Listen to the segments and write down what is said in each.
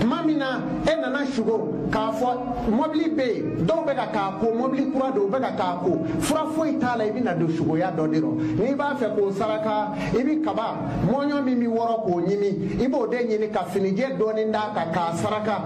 tuma min na e nana sugo k'a fɔ mɔbili bɛ yen dɔw bɛ ka k'a ko mɔbili kura don u bɛ ka k'a ko fura foyi t'a la i bɛna don sugoya dɔ de rɔ n'i b'a fɛ k'o saraka i bɛ kaba mɔɲɔ min bɛ wɔrɔ k'o ɲimi i b'o de ɲini ka finijɛ dɔɔni d'a kan k'a saraka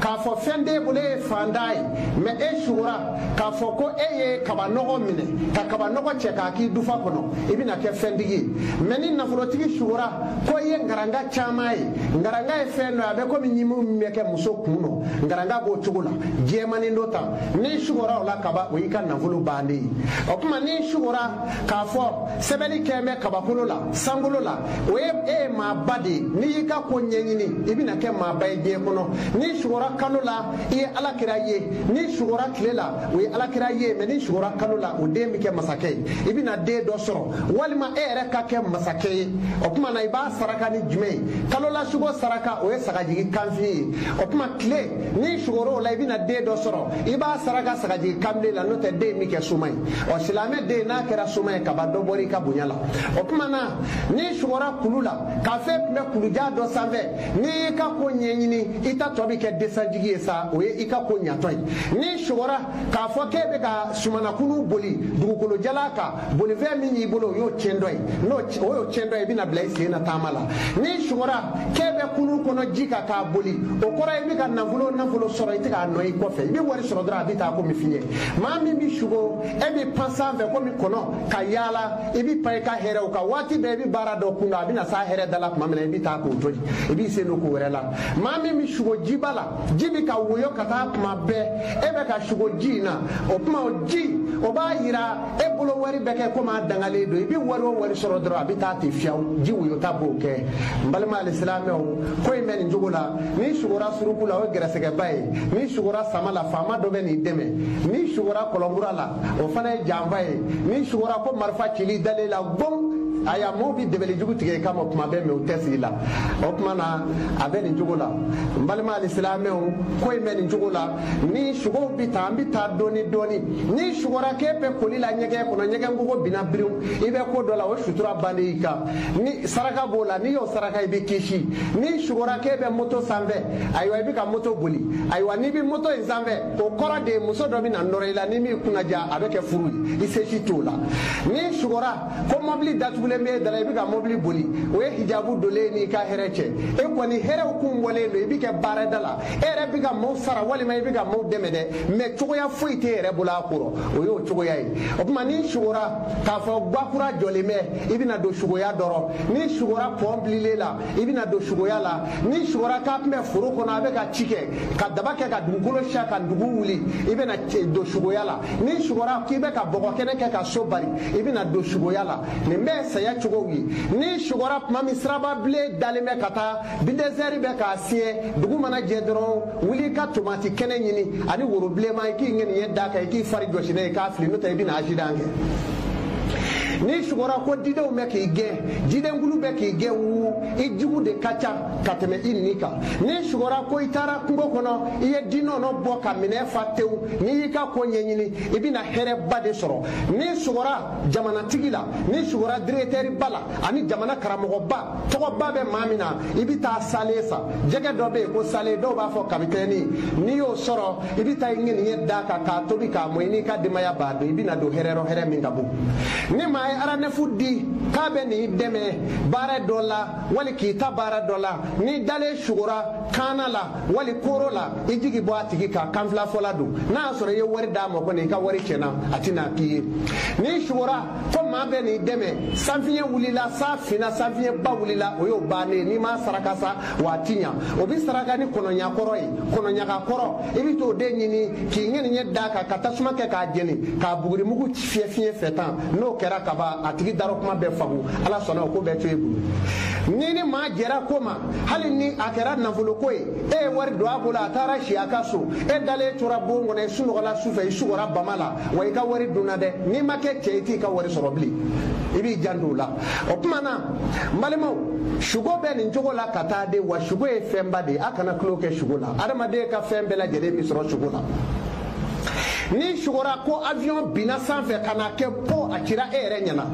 k'a fɔ fɛn t'e bolo e ye fantan ye mɛ e sugora k'a fɔ ko e ye kaba nɔgɔ minɛ ka kaba nɔgɔ cɛ k'a k'i dufa kɔnɔ i bɛna kɛ fɛntigi ye mɛ ni nafolotigi sugora ko i ye ngaranga caman ye ngaranga ye fɛn dɔ ye a bɛ komi ɲimiw min bɛ kɛ muso kun nɔ ngaranga b'o cogo la jɛmanin dɔ ta n'i sugora o la kaba o y'i ka nafolo bannen ye o tuma n'i sugora k'a fɔ sɛbɛnni kɛ bɛ kabakolo la sankolo la o ye e ye maaba de ye n'i y'i ka ko ɲɛɲini i bɛna kɛ maaba ye diɲɛ kɔnɔ n'i sugora kalo la i ye ala kira ye n'i sugora tile la o ye ala kira ye mɛ n'i sugora kalo la o den bɛ kɛ masakɛ ye i bɛna den dɔ sɔrɔ walima e yɛrɛ ka kɛ masakɛ ye o tuma na i b'a saraka ni jumɛn ye kalo la sugo saraka o ye sagajigi kanfin ye o tuma tile n'i sugoro o la i bɛna den dɔ sɔrɔ i b'a saraka sagaji kamalen la n'o tɛ den min kɛ suma ye ɔ silamɛ den n'a kɛra suma ye kaba dɔ bɔra i ka bonya la o tuma na n'i sugora kulu la ka fɛn tun bɛ kuluja dɔ sanfɛ n'i y'i ka ko ɲɛɲini i ta tɔ bɛ kɛ desanjigi ye sa o ye i ka ko ɲatɔ ye n'i sugora k'a fɔ k'e bɛ ka sumanakulu boli dugukolojala kan bolifɛn min y'i bolo o y'o tiɲɛdɔ ye n'o o y'o tiɲɛdɔ ye i bɛna bila i sen na taama la n'i sugora k'e bɛ kulu kɔnɔ ji kan k'a boli o kɔrɔ ye i bɛ ka nafolo nafolo sɔrɔ i tɛ k'a nɔ i kɔfɛ i bɛ wari sɔrɔ dɔrɔn a bɛ taa komi fiɲɛ maa min bɛ sugo e bɛ pan sanfɛ komi kɔnɔ ka yaala i bɛ pan i ka hɛrɛw kan waati bɛɛ i bɛ baara dɔ kun kan a bɛna s'a hɛrɛ da la tuma min na i bɛ taa k'o to yen i b'i sen don ko wɛrɛ la maa min bɛ sugo jiba la ji bɛ ka woyo ka taa tuma bɛɛ e bɛ ka sugo ji in na o tuma o ji o b'a jira e bolo wari bɛ kɛ komi a dangalen don i bɛ wari o wari sɔrɔ dɔrɔn a bɛ taa ten fiyawu ji woyota b'o kɛ n balima alisilamɛw ko in bɛ nin cogo la n'i sugora suruku la o ye gɛrɛsɛgɛba ye n'i sugora sama la faama dɔ bɛ n'i dɛmɛ n'i sugora kɔlɔnkura la o fana ye janfa ye n'i sugora ko marifa cili dalen la gbɔn a y'a maaw bi dɛbɛli jugu tigɛ i kama tuma bɛɛ mɛ u tɛ sigi la o tuma na a bɛ nin cogo la n balima alisilamɛw ko in bɛ nin cogo la ni sogow bi ta an bi ta dɔɔni dɔɔni ni sugora k'e bɛ koli la ɲɛgɛn kɔnɔ ɲɛgɛn kogo binna biriw i bɛ ko dɔ la o sutura bannen i kan ni saraka b'o la n'i y'o saraka i bɛ kisi ni sugora k'e bɛ moto sanfɛ ayiwa i bɛ ka moto boli ayiwa n'i bɛ moto in sanfɛ o kɔrɔ de ye muso dɔ bɛ na nɔrɔ i la ni min kunna ja a bɛ kɛ furu ye i sesi t'o la ni sugora ko mɔbili datugulen bɛ e dala i bɛ ka mɔbili boli o ye hijabu dolen n'i ka hɛrɛ cɛ e kɔni hɛrɛw kun bɔlen don i bɛ kɛ baarada la e yɛrɛ bɛ ka maaw sara walima i bɛ ka maaw dɛmɛ dɛ mɛ cogoya foyi tɛ yɛrɛ bolo a kɔrɔ o y'o cogoya ye o tuma n'i sugora k'a fɔ guakura jɔlen bɛ i bɛna don sugoya dɔrɔn n'i sugora pɔn bililen la i bɛna don sugoya la n'i sugora k'a tun bɛ foro kɔnɔ a bɛ ka ci kɛ ka daba kɛ ka dugukolo siya ka dugu wuli i bɛna don sugoya la n'i sugora k'i bɛ ka bɔgɔkɛnɛ kɛ ka so bari i bɛna don sugoya la nin bɛɛ ye saya cogow ye n'i sugora tuma min siraba bilen dalen bɛ ka taa bidɛsɛri bɛ k'a siɲɛ dugu mana jɛ dɔrɔn wuli ka tomati kɛnɛ ɲini ani woro bilenman i k'i ŋɛniɲɛ da kan i k'i fari jɔsi n'a ye k'a fili n'o tɛ i bɛna asidan kɛ n'i sugora ko didenw bɛ k'i gɛn jidenkulu bɛ k'i gɛn wu i jugu de ka ca ka tɛmɛ i ni kan n'i sugora ko i taara kungo kɔnɔ i ye dinɔnɔ bɔ ka minɛ fa tewu n'i y'i ka ko ɲɛɲini i bɛna hɛrɛba de sɔrɔ n'i sugora jamanatigi la n'i sugora diretɛriba la ani jamana karamɔgɔba tɔgɔba bɛ maa min na i bɛ taa sale sa jɛgɛ dɔ bɛ yen ko sale dɔw b'a fɔ kapitɛni n'i y'o sɔrɔ i bɛ taa i ŋɛniɲɛ da kan k'a tobi k'a mɔ i n'i ka denbaya b'a dɔn i bɛna don hɛrɛ yɔrɔ hɛrɛ min ka bon ni maa ye aranɛfu di k'a bɛ n'i dɛmɛ baara dɔ la wali k'i ta baara dɔ la n'i dalen sugora kaana la wali kooro la i jigi bɔ a tigi kan kanfila fɔla don n'a y'a sɔrɔ i ye wari d'a ma kɔni i ka wari tiɲɛna a tɛna k'i ye n'i sugora ko maa bɛ n'i dɛmɛ sanfiɲɛ wulila sa finna sanfiɲɛba wulila o y'o bannen ye n'i m'a saraka sa wa a ti ɲa o bɛ saraka ni kɔnɔɲa kɔrɔ ye kɔnɔɲaga kɔrɔ i bɛ t'o de ɲini k'i ŋɛniɲɛ d'a kan ka tasuma kɛ k'a jeni k'a bugurimugu fiyɛ fiɲɛ fɛ tan n'o kɛra kaba a tigi daro kuma bɛɛ fagu ala sɔnna o ko bɛɛ to e bolo ni ni maa jɛra ko ma hali ni a kɛra nafoloko ye e ye wari don a bolo a taara si a ka so e dalen tora bon kɔnɔ i sunɔgɔla su fɛ i sugora bama la wa i ka wari dunna dɛ n'i ma kɛ cɛ i t'i ka wari sɔrɔ bilen i b'i janto o la o tuma na n balimaw sugo bɛ nin cogo la ka taa de wa sugo ye fɛnba de ye a kana tulo kɛ sugo la adamaden ka fɛn bɛɛ lajɛlen bɛ sɔrɔ sugo la n'i sugora ko avion binna sanfɛ ka na kɛ po a cira e yɛrɛ ɲɛna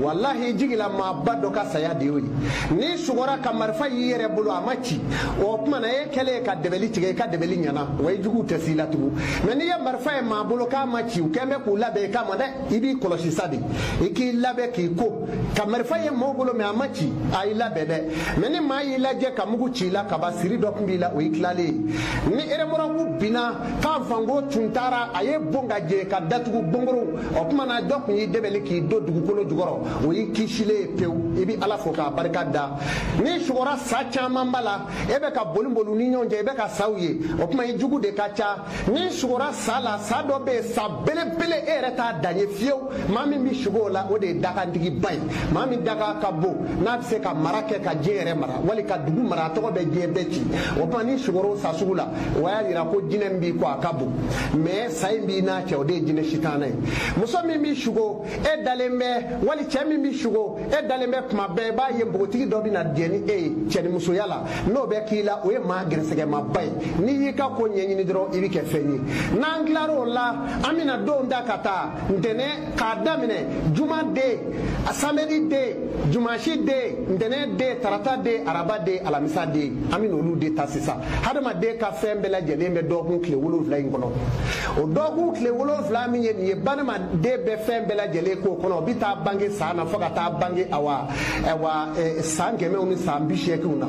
walahi jigila maaba dɔ ka saya de y'o ye n'i sugora ka marifa y'i yɛrɛ bolo a ma ci o tuma na e kɛlen ye ka dɛbɛli tigɛ i ka dɛbɛli ɲɛna wa i juguw tɛ s'i la tugun mɛ n'i ye marifa ye maa bolo k'a ma ci u kɛn bɛ k'u labɛn i k'a ma dɛ i b'i kɔlɔsi sa de i k'i labɛn k'i ko ka marifa ye maaw bolo mɛ a ma ci a y'i labɛn dɛ mɛ ni maa y'i lajɛ ka mugu ci i la kaba siri dɔ tun b'i la o y'i tilalen ye ni eremɔrɔku binna k'a fango tun taara a ye bon ka jɛ ka datugu bongorow o tuma na dɔ tun y'i dɛmɛli k'i don dugukolo jukɔrɔ o y'i kisilen ye pewu i bɛ ala fo k'a barika da n'i sugɔra sa caman b'a la e bɛ ka boli boli ni ɲɔgɔn cɛ i bɛ ka saw ye o tuma i jugu de ka ca n'i sugɔra sa la sa dɔ bɛ yen sa belebele e yɛrɛ t'a dan ye fiyewu maa min bɛ sugu o la o de ye dakantigiba ye maa min daga ka bon n'a bɛ se ka mara kɛ ka diɲɛ yɛrɛ mara wali ka dugu mara a tɔgɔ bɛ diɲɛ bɛɛ ci o tuma n'i sugɔr'o sa sugu la o y'a yira ko jinɛ min b'i kɔ a ka bon mɛ sa in b'i n'a cɛ o de ye jinɛ sitana ye muso min b'i sugo e dalen bɛ wali cɛ min b'i sugo e dalen bɛ kuma bɛɛ i b'a ye npogotigi dɔ bɛ na diɲɛ ni e ye cɛnimusoya la n'o bɛ k'i la o ye maa gɛrɛsɛgɛmaba ye n'i y'i ka ko ɲɛɲini dɔrɔn i bɛ kɛ fɛn ye n'an tilar'o la an bɛna don da ka taa ntɛnɛn k'a daminɛ juma den samedi den jumasi den ntɛnɛ den tarata den araba den alamisa den an bɛ n'olu de ta sisan hadamaden ka fɛn bɛɛ lajɛlen bɛ dɔgɔkun tile wolonwula in kɔnɔ o dɔgɔkun tile wolonwula min ye nin ye banamaden bɛ fɛn bɛɛ lajɛlen k'o kɔnɔ o bɛ taa bange san na fo ka taa bange awa awa eh, san kɛmɛw ni san bi seeginw na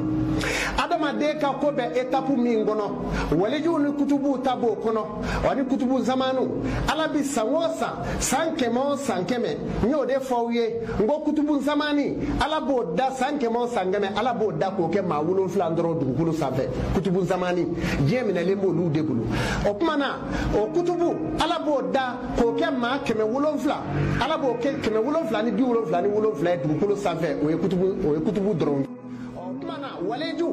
hadamaden ka ko bɛ etapu min kɔnɔ walejuw ni kutubuw ta b'o kɔnɔ wa ni kutubu zamanu ala bi san o san san kɛmɛ o san kɛmɛ n y'o de fɔ aw ye n ko kutubu zamani ala b'o da san kɛmɛ o san kɛmɛ ala b'o da k'o kɛ maa wolonfila dɔrɔn dugukolo sanfɛ kutubu zamani diɲɛ minɛlen b'olu de bolo o tuma na o kutubu ala b'o da k'o kɛ maa kɛmɛ wolonfila ala b'o kɛ kɛmɛ wolonfila ni bi wolonfila ni wolonfila ye dugukolo sanfɛ o ye kutubu o ye kutubu dɔrɔn ɔ kuma na waleju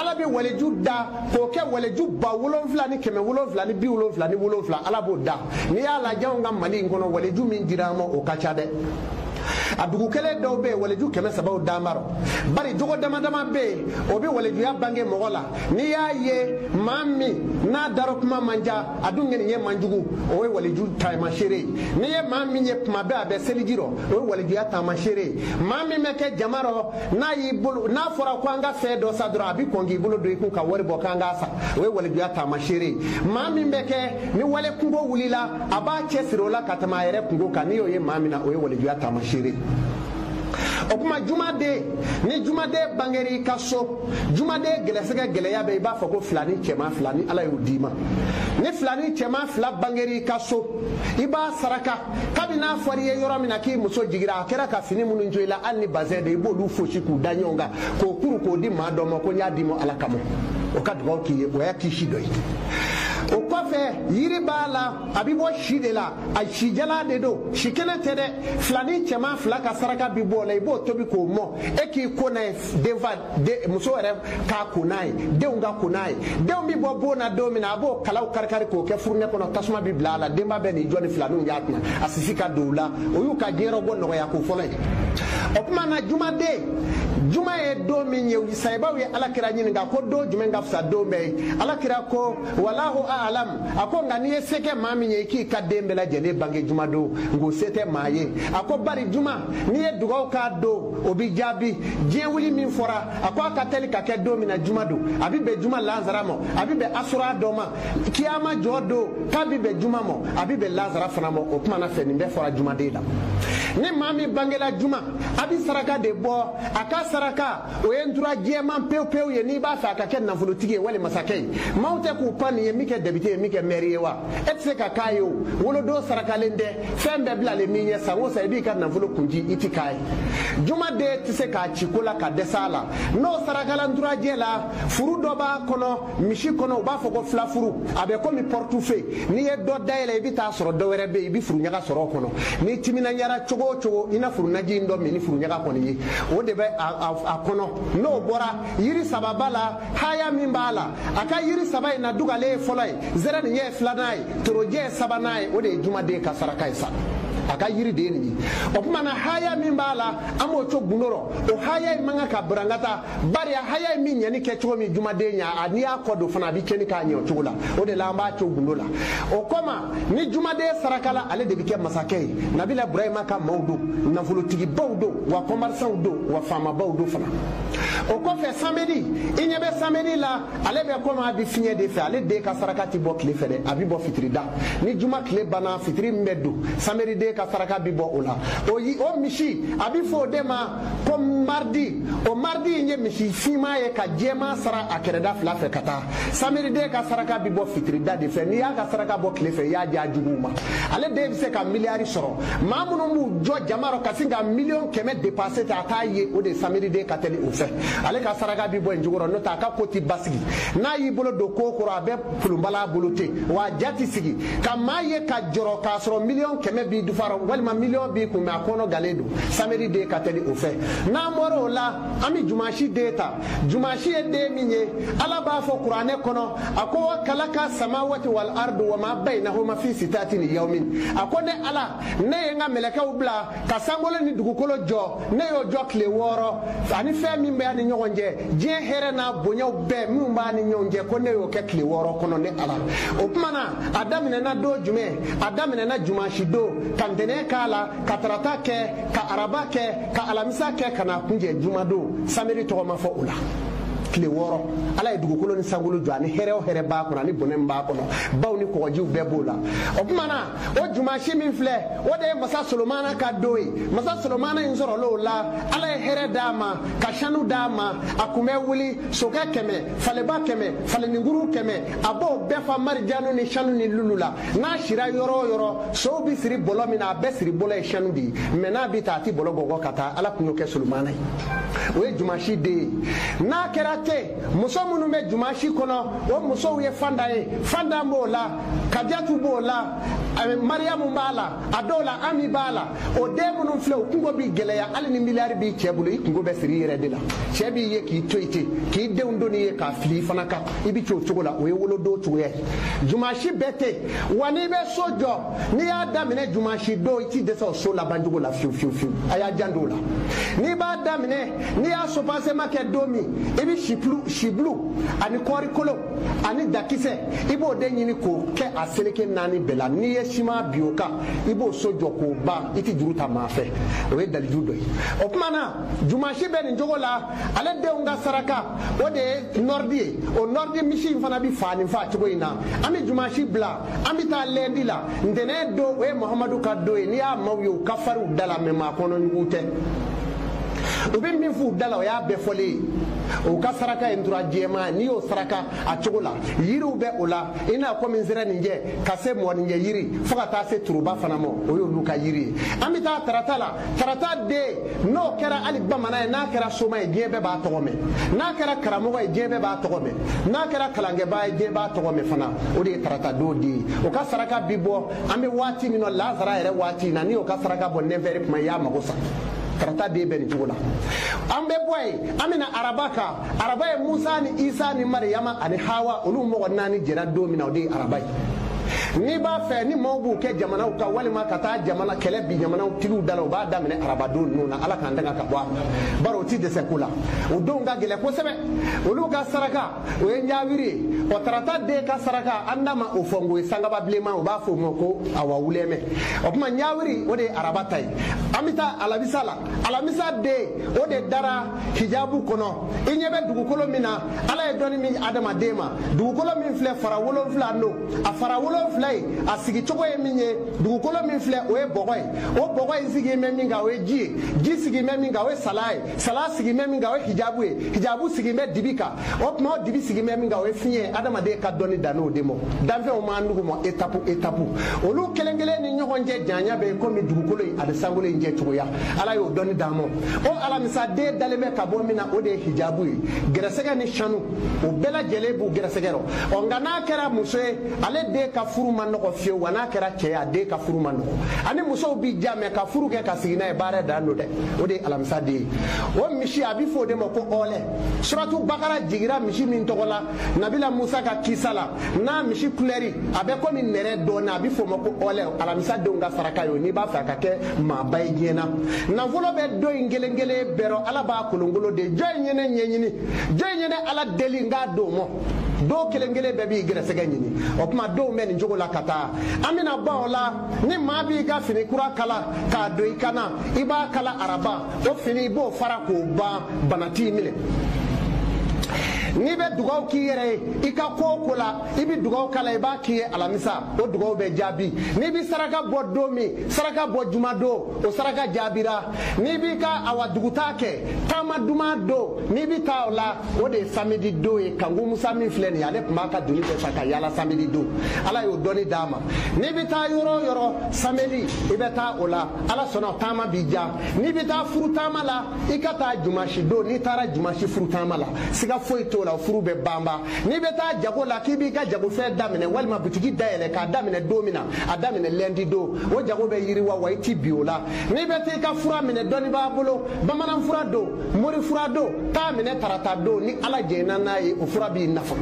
ala bɛ waleju da k'o kɛ waleju ba wolonfila ni kɛmɛ wolonfila ni bi wolonfila ni wolonfila ala b'o da n'i y'a lajɛ anw ka mali in kɔnɔ waleju min dira an ma o ka ca dɛ a dugu kelen dɔw bɛ yen waleju kɛmɛ sabaw dan b'a rɔ bari jogo dama dama bɛ yen o bɛ walejuya bange mɔgɔ la n'i y'a ye maa min n'a darɔ kuma man ca a dun kɛni ye man jugu o ye waleju taamasere ye n'i ye maa min ye kuma bɛɛ a bɛ seliji rɔ o ye walejuya taamasere ye maa min bɛ kɛ jama rɔ n'a y'i bolo n'a fɔra ko an ka fɛn dɔ sa dɔrɔn a bɛ kɔn k'i bolo don i kun ka wari bɔ k'an k'a sa o ye walijuya taamasere ye maa min bɛ kɛ ni wale kungo wulila a b'a cɛsiri o la ka tɛmɛ a yɛrɛ kungo kan n'i y'o ye maa min na o ye walijuya taamasere ye o kuma jumaden ni jumaden bangera i ka so jumaden gɛlɛsɛgɛ gɛlɛya bɛ i b'a fɔ ko fila ni cɛman fila ni ala y'o d'i ma ni fila ni cɛman fila bangera i ka so i b'a saraka kabi n'a fɔra i ye yɔrɔ min na k'i muso jigira a kɛra ka fini minnu jo i la hali ni bazɛn de i b'olu fosi k'u da ɲɔgɔn kan k'o kuru k'o di maa dɔ ma ko n y'a d'i ma ala kama o ka dugawu k'i ye o y'a k'i si dɔ ye o kɔfɛ yiri b'a la a bɛ bɔ si de la a sijala de don si kelen tɛ dɛ fila ni cɛman fila ka saraka bɛ bɔ o la i b'o tobi k'o mɔ e k'i ko n'a ye denfa de muso yɛrɛ k'a ko n'a ye denw ka ko n'a ye denw bɛ bɔ bon na don min na a b'o kalaw karikari k'o kɛ furunɛ kɔnɔ tasuma bɛ bila a la denba bɛ nin jɔ ni filaninw y'a kunna a sisi ka don u la o y'u ka diɲɛyɔrɔ bɔ nɔgɔya ko fɔlɔ ye o tuma na jumaden juma ye don min ye sayibaw ye alakira ɲininka ko don jumɛn ka fisa don bɛɛ ye alakira ko walahu alam a ko nka n'i ye se kɛ maa min ye i k'i ka den bɛɛ lajɛlen bange jumadon nka o se tɛ maa ye a ko bari juma n'i ye dugaw k'a don o bi jaabi diɲɛ wuli min fɔra a ko a ka teli ka kɛ don min na juma don a bi bɛn juma lazara ma a bi bɛn asura dɔ ma kiyama jɔ don k'a bi bɛn juma ma a bi bɛn lazara fana ma o tuma na fɛ nin bɛɛ fɔra jumaden la ni maa min bangela juma a bi saraka de bɔ a ka saraka o ye ntura jɛman pewu pewu ye n'i b'a fɛ a ka kɛ nafolotigi ye wali masakɛ ye maaw tɛ k'u pan nin ye min kɛ dɛbite ye min kɛ mɛri ye wa e tɛ se ka k'a ye o wolodon sarakalen tɛ fɛn bɛɛ bilalen min ɲɛ san o san i b'i ka nafolo kunji i ti k'a ye jumaden tɛ se k'a ci ko la ka dɛsɛ a la n'o sarakalanturajɛ la furu dɔ b'a kɔnɔ misi kɔnɔ u b'a fɔ ko filafuru a bɛ komi pɔritufe n'i ye dɔ dayɛlɛ i bɛ taa sɔrɔ dɔ wɛrɛ bɛ yen i bɛ furuɲaga sɔrɔ o kɔnɔ n'i timinandiyara cogo o cogo i na furunaji in dɔ min ni furuɲaga kɔni ye o de bɛ a kɔnɔ n'o bɔra yiri sababa la haya min b'a la a ka yiri saba in na dugale ye fɔlɔ ye zɛrɛ nin ye filanan ye torojɛ ye sabanan ye o de ye jumaden ka saraka ye sa a ka yiri de ye nin ye o tuma na haya min b'a la an b'o to gundo rɔ o haya in man kan ka burankata bari a haya in min ɲɛni kɛ cogo min jumaden ɲa a n'i y'a kɔ don fana a bɛ tiɲɛni k'a ɲɛ o cogo la o de la an b'a to gundo la o kɔma ni jumaden sarakala ale de bɛ kɛ masakɛ ye nabila burahima ka maaw don nafolotigibaw don wa kɔnbarisanw don wa faamabaw don fana o kɔfɛ samedi i ɲɛ bɛ samedi la ale bɛ komi a bɛ fiɲɛ de fɛ ale den ka saraka tɛ bɔ tile fɛ dɛ a bɛ bɔ fitiri da ni juma tile banna fitiri min bɛ don samedi den ka saraka bɛ bɔ o la o yi o misi a bɛ fɔ o de ma ko mardi o mardi in ye misi finman ye ka jɛman sara a kɛrɛda fila fɛ ka taa samedi den ka saraka bɛ bɔ fitiri da de fɛ n'i y'a ka saraka bɔ tile fɛ i y'a di a juguw ma ale den bɛ se ka miliyari sɔrɔ maa minnu b'u jɔ jama rɔ ka sin ka miliyɔn kɛmɛ depase ta a t'a ye o de samiriden ka teli u fɛ ale ka saraka bi bɔ yen cogo rɔ n'o tɛ a ka ko ti basigi n'a y'i bolo don ko kɔrɔ a bɛ pulunbala bolo ten wa a ja ti sigi ka maa ye ka jɔrɔ k'a sɔrɔ miliyɔn kɛmɛ b'i dufa rɔ walima miliyɔn b'i kun mɛ a kɔnɔ galen don samiriden ka teli o fɛ n'an bɔra o la an bɛ jumasi den ta jumasi ye den min ye ala b'a fɔ kuranɛ kɔnɔ a ko wa kala ka sama wati wal ardu wa ma bainahuma fi sitati ni yawmin a ko ne ala ne ye n ka mɛlɛkɛw bila ka sankolo ni dugukolo jɔ ne y'o jɔ tile wɔɔrɔ ani fɛn min bɛ a ni ɲɔgɔn cɛ diɲɛ hɛrɛ n'a bonyaw bɛɛ minnu b'a ni ɲɔgɔn cɛ ko ne y'o kɛ tile wɔɔrɔ kɔnɔ ne ala o tuma na a daminɛna don jumɛn a daminɛna jumasi don ka ntɛnɛ k'a la ka tarata kɛ ka araba kɛ ka alamisa kɛ ka n'a kunjɛ jumadon samedi tɔgɔ ma fɔ o la tile wɔɔrɔ ala ye dugukolo ni sankolo jɔ ani hɛrɛ o hɛrɛ b'a kɔnɔ ani bɔnɛ min b'a kɔnɔ baw ni kɔgɔjiw bɛɛ b'o la o tuma na o jumasi min filɛ o de ye masa solomana ka don ye masa solomana in sɔrɔl'o la ala ye hɛrɛ d'a ma ka sanu d'a ma a kun bɛ wuli sokɛ kɛmɛ faleba kɛmɛ faleninkuru kɛmɛ a b'o bɛɛ fa marijanu ni sanu ni lulu la n'a sira yɔrɔ o yɔrɔ sow bɛ siri bɔlɔ min na a bɛɛ siri bɔlɔ ye sɛnu de ye mɛ n'a bɛ ta a tɛ bɔlɔ gɔgɔ ka taa ala tun y'o kɛ solomana ye o ye jumasi den ye n'a kɛra ten muso minnu bɛ jumasi kɔnɔ o musow ye fanda ye fanda b'o la kadiyatu b'o la mariyamu b'a la a dɔw la ami b'a la o den minnu filɛ o kungo b'i gɛlɛya hali ni miliyari b'i cɛ bolo i kungo bɛ siri i yɛrɛ de la cɛ b'i ye k'i to yen ten k'i denw donni ye k'a fili i fana kan i bɛ kɛ o cogo la o ye wolodon cogoya ye jumasi bɛɛ tɛ wa n'i bɛ so jɔ n'i y'a daminɛ jumasi don i ti dɛsɛ o so laban cogo la fiyewu fiyewu fiyewu a y'a jan don o la n'i b'a daminɛ n'i y'a sopasema kɛ don min i bɛ sibulu sibulu ani kɔɔri kolo ani dakisɛ i b'o de ɲini k'o kɛ a seleke naani bɛɛ la n'i ye siman bi o kan i b'o so jɔ k'o ban i ti juru ta maa fɛ o ye daliju dɔ ye o tuma na jumasi bɛ nin cogo la ale denw ka saraka o de ye nɔridi ye o nɔridi misi in fana bɛ fa nin fa cogo in na an bɛ jumasi bila an bɛ taa lɛndi la ntɛnɛn don o ye mahamadu ka don ye n'i y'a maw ye u ka fari u da la mɛ maa kɔnɔjugu tɛ u bɛ min f'u da la o y'a bɛɛ fɔlen ye u ka saraka ye ntura jɛma n'i y'o saraka a cogo la yiriw bɛ o la i n'a komi n sera nin jɛ ka se mɔɔninjɛ yiri fo ka taa se turuba fana ma o y'olu ka yiri ye an bɛ taa tarata la karata den n'o kɛra hali bamanan ye n'a kɛra soma ye diɲɛ bɛɛ b'a tɔgɔ mɛn n'a kɛra karamɔgɔ ye diɲɛ bɛɛ b'a tɔgɔ mɛn n'a kɛra kalankɛbaa ye diɲɛ b'a tɔgɔ mɛn fana o de ye karata don den ye o ka saraka bi bɔ an bɛ waati min na lazara yɛrɛ waati in na n'i y'o ka saraka bɔ nɛfɛri kuma i y'a mago sa karata den bɛ nin cogo la an bɛ bɔ yen an bɛna araba kan araba ye musa ni isa ni mariyama ani hawa olu mɔgɔ naani jɛra don min na o de ye araba ye n'i b'a fɛ ni maaw b'u kɛ jamanaw ka walima ka taa jamana kɛlɛ bi jamanaw tigiw da la u b'a daminɛ arabadon ninnu na ala k'an danga ka bɔ a ma bari o ti dɛsɛ ko la o denw ka gɛlɛ kosɛbɛ olu ka saraka o ye ɲawiri ye wa tarata den ka saraka an da ma o fɔ n ko ye sangaba bilenman u b'a fɔ o ma ko awa wulɛmɛ o tuma ɲawiri o de ye araba ta ye an bɛ taa alamisa la alamisa den o de dara hijabu kɔnɔ i ɲɛ bɛ dugukolo min na ala ye dɔnni min adamaden ma dugukolo min filɛ fara wolonfila n'o a fara wolonfila ye a sigi cogo ye min ye dugukolo min filɛ o ye bɔgɔ ye o bɔgɔ in sigilen bɛ min kan o ye ji ye ji sigilen bɛ min kan o ye sala ye sala sigilen bɛ min kan o ye hijabu ye hijabu sigilen bɛ dibi kan o tuma o dibi sigimɛ min kan o ye fiɲɛ adamaden ka dɔnni dann'o de ma danfɛnw m'an nugu ma etapu etapu olu kelen kelen ni ɲɔgɔn cɛ janya bɛ komi dugukolo in ani sankolo in cɛ cogoya ala y'o dɔnni d'an ma o alamisaden dalen bɛ ka bɔ min na o de ye hijabu ye gɛrɛsɛgɛ ni sanu o bɛɛ lajɛlen b'u gɛrɛsɛgɛ rɔ ɔ nka n'a kɛra muso ye ale den ka furu ma nɔgɔ fiyewu wa n'a kɛra cɛ ye a den ka furu ma nɔgɔ ani musow bi ja mɛ ka furu kɛ ka sigi n'a ye baara dan don dɛ o de ye alamisaden ye o misi a bɛ fɔ o de ma ko ɔɔlɛ suratu bakara jigira misi min tɔgɔ la nabila musa ka kisa la n'a misi kulɛri a bɛ komi nɛrɛ dɔɔni a bɛ fɔ o ma ko ɔlɛ alamisa denw ka saraka ye o n'i b'a fɛ a ka kɛ maaba ye diɲɛ na nafolo bɛ dɔ in kelen kelen bɛɛ rɔ ala b'a kolonkolon de jɔn in ye ne ɲɛɲini jɔn in ye ne ala deli n k'a don o mɔ dɔw kelen kelen bɛɛ b'i gɛrɛsɛgɛ ɲini o tuma dɔw bɛ nin cogo la ka taa an bɛna ban o la ni maa b'i ka fini kura kala k'a don i kan na i b'a kala araba o fini i b'o fara k'o ban bana t'i minɛ n'i bɛ dugaw k'i yɛrɛ ye i ka ko o ko la i bɛ dugaw k'a la i b'a k'i ye alamisa o dugaw bɛ jaabi n'i bɛ saraka bɔ don min saraka bɔ juma don o saraka jaabira n'i b'i ka awa dugutaa kɛ taama duman don n'i bɛ taa o la o de ye samedi don ye kanku musa min filɛ nin ye ale tun b'a ka doni bɛɛ ta ka yaala samedi don ala y'o dɔnni d'a ma n'i bɛ taa yɔrɔ o yɔrɔ samedi i bɛ taa o la ala sɔnna taama b'i diya n'i bɛ taa furu taama la i ka taa jumasi don n'i taara jumasi furu taama la siga foyi t'o la furu bɛ banba n'i bɛ taa jago la k'i b'i ka jagofɛn daminɛ walima bitigi dayɛlɛ k'a daminɛ don min na a daminɛ lɛndi don o jago bɛ yiriwa wa i ti bi o la n'i bɛ t'i ka fura minɛ dɔnni b'a bolo bamanan fura don mori fura don taa minɛ tarata don ni ala jɛnna n'a ye o fura b'i nafa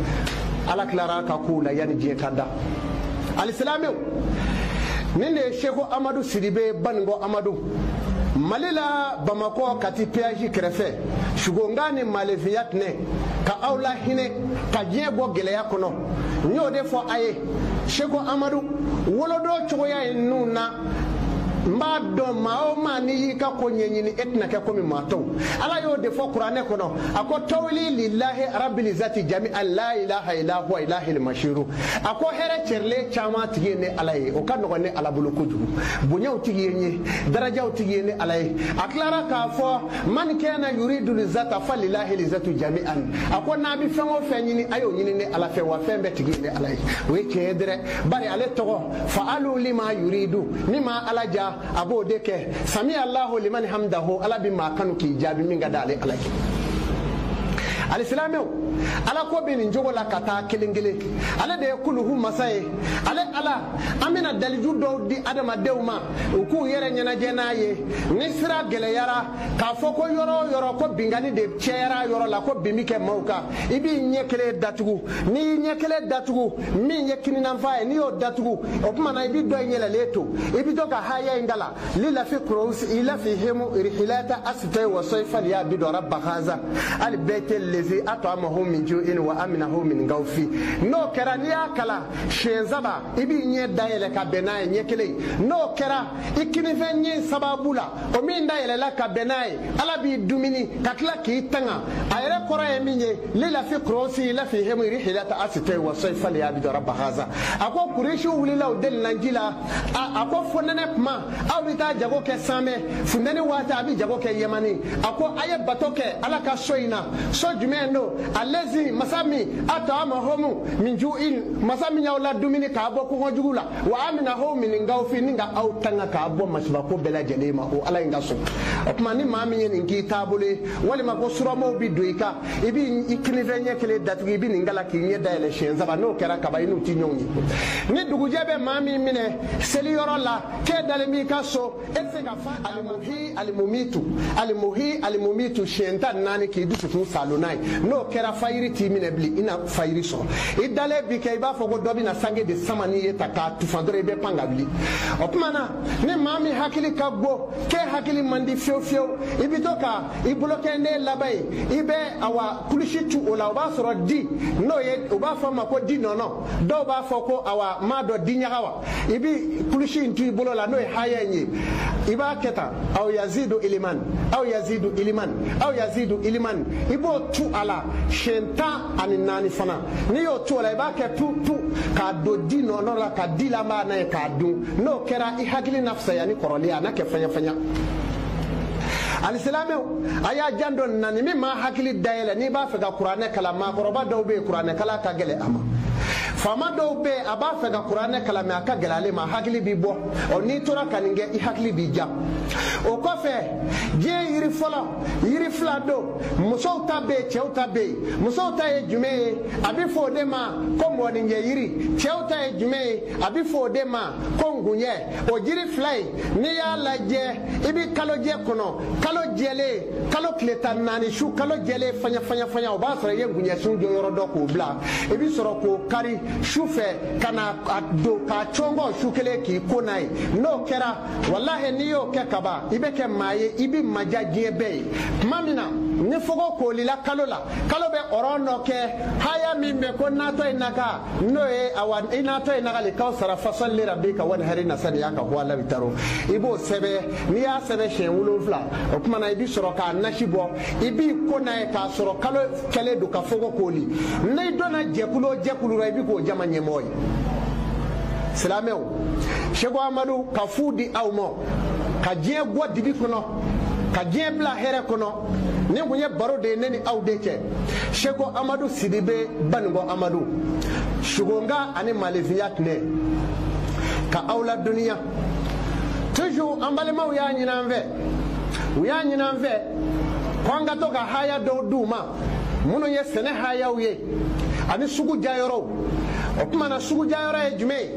ala tilara ka kow la yanni diɲɛ ka da alisilamew nin de ye seko amadu sidibe baninko amadu mali la bamakɔ kati peyaji kɛrɛfɛ sugonga ni malefiya tɛnɛ ka aw la hinɛ ka diɲɛ bɔ gɛlɛya kɔnɔ n y'o de fɔ a ye seko amadu wolodon cogoya ye ninnu na n b'a dɔn maa o maa n'i y'i ka ko ɲɛɲini e tɛna kɛ komi maa tɔw ala y'o de fɔ kuranɛ kɔnɔ a ko tawili lilahi arabilizati jami an la ilaha ila huwa ilahil mashiru a ko hɛrɛ cɛrilen caman tigi ye ne ala ye o ka nɔgɔn ne ala bolo kojugu bonyaw tigi ye n ye darajaw tigi ye ne ala ye a tilara k'a fɔ man kana yuridu lizata falilahi lizatu jami'an a ko n'a bɛ fɛn o fɛn ɲini a y'o ɲini ne ala fɛ wa fɛn bɛɛ tigi ye ne ala ye o ye tiɲɛ ye dɛrɛ bari ale tɔgɔ fa'alu lima yuridu min ma ala diya a b'o de kɛ sami alahu liman hamdahu ala bɛ maa kanu k'i jaabi min ka di ale ala ye alisilamɛw ala ko bɛ nin cogo la ka taa kelen kelen ale de ye kuluhu masa ye ale ala an bɛna daliju dɔw di adamadenw ma u k'u yɛrɛ ɲɛnajɛ n'a ye ni sira gɛlɛyara k'a fɔ ko yɔrɔ o yɔrɔ ko binkanni de cɛyara yɔrɔ la ko bin bɛ kɛ maaw kan i b'i ɲɛ kelen datugu n'i y'i ɲɛ kelen datugu min ye kininanfa ye n'i y'o datugu o tuma na i bi dɔ in yɛlɛlen to i bi to ka haya in dala li lafi kurous i lafi hemu irihilata asite wa soifaliya bi dɔra bakaza ali bɛɛ tɛ lezi a to a maho min ju in wa amina ho min gaw fi n'o kɛra n'i y'a kala siɲɛ saba i b'i ɲɛ dayɛlɛ ka bɛn n'a ye ɲɛ kelen n'o kɛra i kininfɛn ɲɛ sababu la o min dayɛlɛla ka bɛn n'a ye ala b'i dumuni ka tila k'i tanga a yɛrɛ kɔrɔ ye min ye lela fi kɔrɔsi la fi hɛmu iri hila ta asi tɛ waso i fali abi dɔra bahaza a ko kuresi wulila o deli lanji la a ko fonɛnɛ kuma aw bɛ taa jago kɛ sanmɛ fundɛni waati a bɛ jago kɛ yɛmani a ko a ye bato kɛ ala ka so in na so jumɛn don a lezi masa min a tɔ a ma homu min ju in masa min y'aw la dumuni k'a bɔ kɔngɔ jugu la wa a mina ho min nin gaw fi ni ka aw tanga k'a bɔ masibako bɛɛ lajɛlen ma o ala in ka so o tuma ni maa min ye nin k'i taabolo ye walima ko suramaw bi don i kan i bi i kinifɛn ɲɛ kelen datugu i bi nin kala k'i ɲɛ dayɛlɛ siɲɛ saba n'o kɛra kaba i n'u ti ɲɔgɔn ye ni dugujɛ bɛ maa min minɛ seli yɔrɔ la k'e dalen b'i ka so e tɛ se ka fa alimuhi alimumitu alimuhi alimumitu siɲɛ tan naani k'i dusukun salo n'a ye n'o kɛra fayiri t'i minɛ bilen i na fayiri sɔrɔ i dalen bi kɛ i b'a fɔ ko dɔ bɛna sange de sama n'i ye ta k'a tufan dɔrɔn i bɛ pan ka wuli o tuma na ni maa min hakili ka go k'e hakili man di fiyewu fiyewu i bɛ to ka i bolokɛnden laban ye i bɛ awa kulusi tu o la o b'a sɔrɔ di n'o ye u b'a fɔ a ma ko di nɔnɔ dɔw b'a fɔ ko awa m'a dɔn di ɲaga wa i bɛ kulusi in tu i bolo la n'o ye haya in ye i b'a kɛ tan aw yazidu iliman aw yazidu iliman aw yazidu iliman i b'o tu a la siɲɛ tan ani naani fana n'i y'o tu o la i b'a kɛ tu tu k'a don di nɔnɔ la ka di la n b'a n'a ye k'a dun n'o kɛra i hakili na fisaya ni kɔrɔlen a na kɛ fɛɲɛfɛɲɛ alisilamɛw a y'a jan dɔ na ni min ma hakili dayɛlɛ n'i b'a fɛ ka kuranɛ kala maakɔrɔba dɔw bɛ yen kuranɛ kala ka gɛlɛ a ma faama dɔw bɛ yen a b'a fɛ ka kuranɛ kala mɛ a ka gɛlɛ ale ma hakili b'i bɔ ɔ n'i tora ka nin kɛ i hakili b'i ja o kɔfɛ diɲɛ yiri fɔlɔ yiri fila don musow ta bɛ yen cɛw ta bɛ yen musow ta ye jumɛn ye a bɛ fɔ o de ma ko mɔgɔninjɛ yiri cɛw ta ye jumɛn ye a bɛ fɔ o de ma ko ngunjɛ o jiri fila in n'i y'a lajɛ i bɛ kalo jɛ kɔnɔ kalo jɛlen kalo tile tan naani su kalo jɛlen faɲafaɲafaɲa o b'a sɔrɔ i ye ngunjɛsun jɔ yɔrɔ dɔ k'o bila i bɛ sɔrɔ k'o kari su fɛ ka na a don k'a cɔngɔ su kelen k'i ko n'a ye n'o kɛra walahi n'i y'o kɛ kaban i bɛ kɛ maa ye i bɛ maja diɲɛ bɛɛ ye tuma min na ni fogo kolila kalo la kalo bɛ ɔrɔn dɔ kɛ haya min bɛ ko natɔ in na ka n'o ye awa i natɔ ye nagali kaw sara fasɔli le rabi ka wani hari nasani y'a ka bɔ ala bi taro i b'o sɛbɛ n'i y'a sɛbɛ siɲɛ wolonfila o tuma na i bi sɔrɔ k'a nasi bɔ i b'i ko n'a ye k'a sɔrɔ kalo kɛlen don ka fogo koli n'i donna jɛkulu o jɛkulu la i bi k'o jama ɲɛmɔgɔ ye silamɛw seko amadu ka fu di aw ma ka diɲɛ bɔ dibi kɔnɔ ka diɲɛ bila hɛrɛ kɔnɔ nin kun ye baro de ye ne ni aw de cɛ seko amadu sidibe banikɔ amadu sugonka ani malefinya tile ka aw la duniya toujours an balimaw y'a ɲini an fɛ u y'a ɲini an fɛ ko an ka to ka haya dɔw d'u ma minnu ye sɛnɛ hayaw ye ani sugu jayɔrɔw o tuma na sugu jayɔrɔ ye jumɛn ye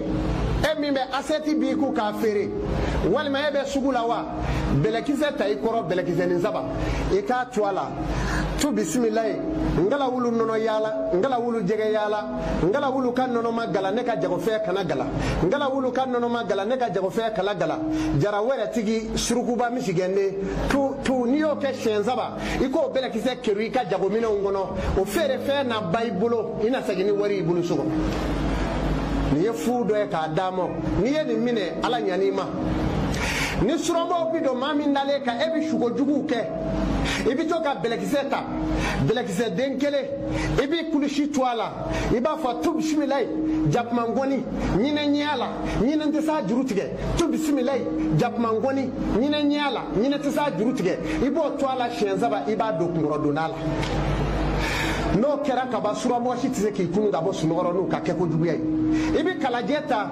e min bɛ asɛti b'i kun k'a feere walima e bɛ sugu la wa bɛlɛkisɛ ta i kɔrɔ bɛlɛkisɛnin saba i k'a to a la tu bisimila ye ngala wulu nɔnɔ yaala ngala wulu jɛgɛ yaala ngala wulu ka nɔnɔ ma gala ne ka jagofɛn kana gala ngala wulu ka nɔnɔ ma gala ne ka jagofɛn kala gala jara wɛrɛ tigi surukuba misigɛnden tu tu n'i y'o kɛ siɲɛ saba i k'o bɛlɛkisɛ keru i ka jagominɛnw kɔnɔ o feere fɛn na ba i bolo i na segin ni wari i bolo so kɔnɔ nin ye fu dɔ ye k'a d'a ma n'i ye nin minɛ ala ɲan'i ma ni surabaw bi don maa min dalen kan e bɛ suko juguw kɛ i bɛ to ka bɛlɛkisɛ ta bɛlɛkisɛ den kelen i b'i kulusi to a la i b'a fɔ tu bisimilayi jakumangɔni ɲinɛ ɲɛya la ɲinɛ tɛ s'a juru tigɛ tu bisimilayi jakumangɔni ɲinɛ ɲɛya la ɲinɛ tɛ s'a juru tigɛ i b'o to a la siɲɛ saba i b'a don kunkɔrɔdonna la n'o kɛra kaban surabɔsi tɛ se k'i kunun ka bɔ sunɔgɔrɔ n'u ka kɛkojuguya ye i bɛ kalajɛ ta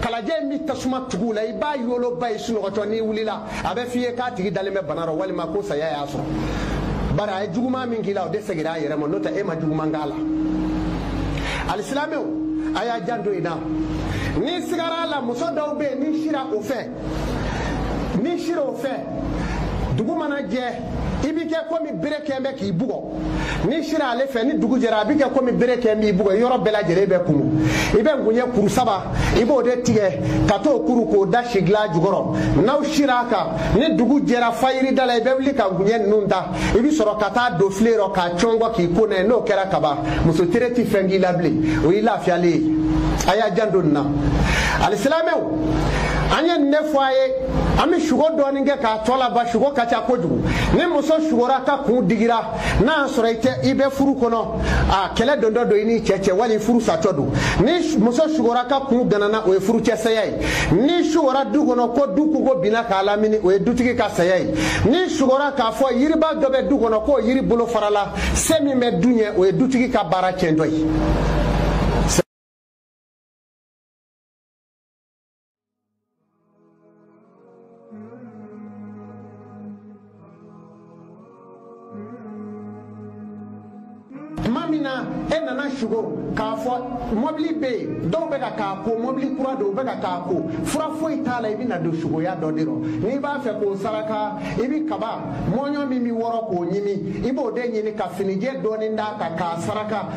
kalajɛ in bɛ tasuma tugu la i b'a yoloba ye sunɔgɔtɔ n'i wulila a bɛ f'i ye k'a tigi dalen bɛ bana rɔ walima ko saya y'a sɔrɔ bari a ye juguman min k'i la o de segira a yɛrɛ ma n'o tɛ e ma juguman k'a la alisilamɛw a y'a janto i la n'i sigara a la muso dɔw bɛ yen n'i sira o fɛ n'i sira o fɛ dugu mana jɛ i bi kɛ komi bere kɛn bɛ k'i bugɔ n'i sira ale fɛ ni dugu jɛra a bi kɛ komi bere kɛn b'i bugɔ yɔrɔ bɛɛ lajɛlen bɛ kunu i bɛ ngunɲɛ kuru saba i b'o de tigɛ ka t'o kuru k'o da sigila jukɔrɔ n'aw sira a kan ni dugu jɛra fayirida la i bɛ wuli ka ngunɲɛ ninnu da i bi sɔrɔ ka taa don file rɔ k'a cɔngɔ k'i ko n'a ye n'o kɛra kaban muso tere tɛ fɛn k'i la bilen o y'i lafiyalen ye a y'a jan don nin na alisilamɛw an ye nin de fɔ a ye an bɛ sugo dɔɔni kɛ k'a tɔ laba sugo ka ca kojugu ni muso sugora ka kun digira n'a y'a sɔrɔ i tɛ i bɛ furu kɔnɔ a kɛlɛ don dɔ don i n'i cɛ cɛ wali furu satɔ don ni muso sugora ka kun ganana o ye furu cɛ saya ye ni sugora du kɔnɔ ko du kunko binna k'a lamini o ye dutigi ka saya ye ni sugora k'a fɔ yiriba dɔ bɛ du kɔnɔ k'o yiri bolo farala se min bɛ du ɲɛ o ye dutigi ka baara tiɲɛtɔ ye tuma min na e nana sugo k'a fɔ mɔbili bɛ yen dɔw bɛ ka k'a ko mɔbili kura don u bɛ ka k'a ko fura foyi t'a la i bɛna don sugoya dɔ de rɔ n'i b'a fɛ k'o saraka i bɛ kaba mɔɲɔ min bɛ wɔrɔ k'o ɲimi i b'o de ɲini ka finijɛ dɔɔni d'a kan k'a saraka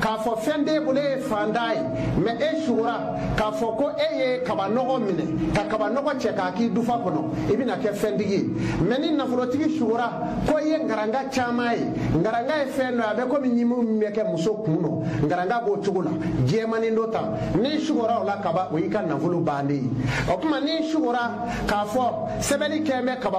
k'a fɔ fɛn t'e bolo e ye fantan ye mɛ e sugora k'a fɔ ko e ye kaba nɔgɔ minɛ ka kaba nɔgɔ cɛ k'a k'i dufa kɔnɔ i bɛna kɛ fɛntigi ye mɛ ni nafolotigi sugora ko i ye ngaranga caman ye ngaranga ye fɛn dɔ ye a bɛ komi ɲimiw min bɛ kɛ muso kun nɔ ngaranga b'o cogo la jɛmanin dɔ ta n'i sugora o la kaba o y'i ka nafolo bannen ye o tuma n'i sugora k'a fɔ sɛbɛnni kɛlen bɛ kaba